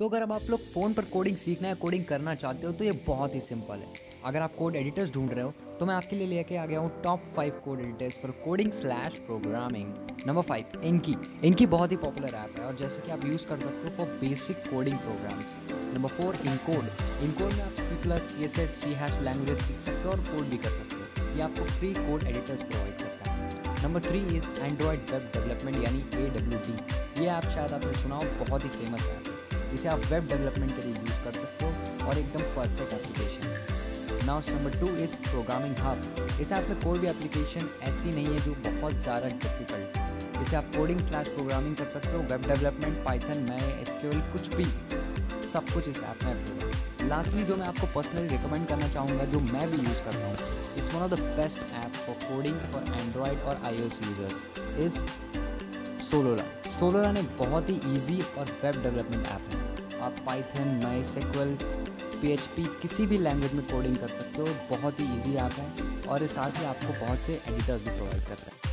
तो अगर अब आप लोग फ़ोन पर कोडिंग सीखना है कोडिंग करना चाहते हो तो ये बहुत ही सिंपल है। अगर आप कोड एडिटर्स ढूंढ रहे हो तो मैं आपके लिए लेके आ गया हूँ top five code editors for coding slash programming number five इनकी इनकी बहुत ही पॉपुलर ऐप है और जैसे कि आप यूज़ कर सकते हो for basic coding programs number four Encode Encode में आप C plus C S S C hash language सीख सकते हो और कोड भी कर सकते हो। ये आपको फ्री कोड एडिटर्स प्रोवाइड करता है। Number three is Android web development यानी ए डब्ल्यू डी ये ऐप शायद आपने सुना हो, बहुत ही फ़ेमस ऐप है। इसे आप वेब डेवलपमेंट के लिए यूज़ कर सकते हो और एकदम परफेक्ट एप्लीकेशन है now number two is programming hub इस ऐप में कोई भी एप्लीकेशन ऐसी नहीं है जो बहुत ज़्यादा डिफ़िकल्ट इसे आप कोडिंग स्लैश प्रोग्रामिंग कर सकते हो वेब डेवलपमेंट पाइथन मैं एसक्यूएल कुछ भी। सब कुछ इस ऐप में अवेलेबल लास्टली जो मैं आपको पर्सनली रिकमेंड करना चाहूँगा, जो मैं भी यूज़ करता हूँ is one of the best app for coding for Android और I users is Solora Solora ने बहुत ही ईजी और वेब डेवलपमेंट ऐप है। आप पाइथन नए सेक्वल पी किसी भी लैंग्वेज में कोडिंग कर सकते हो। बहुत ही ईजी ऐप है और साथ ही आपको बहुत से एडिटर्स भी प्रोवाइड कर करता है।